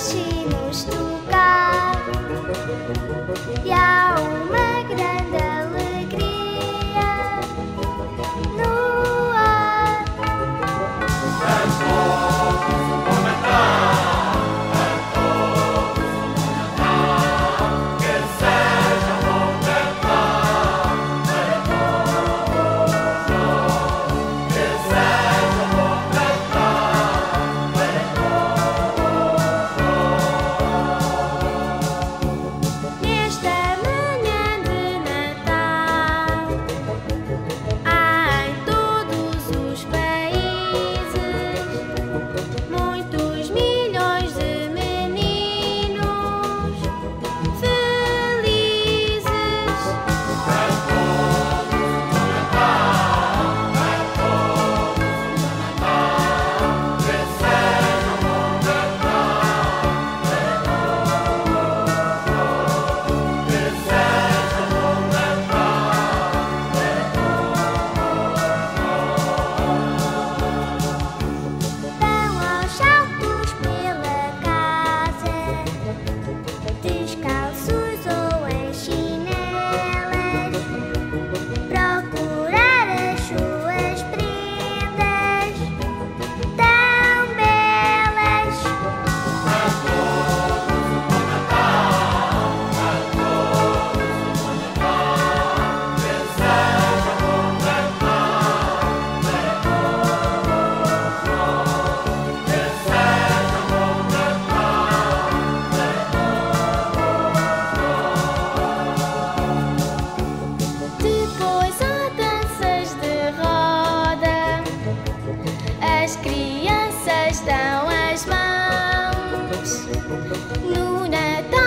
Sinus, du as crianças dão as mãos no Natal.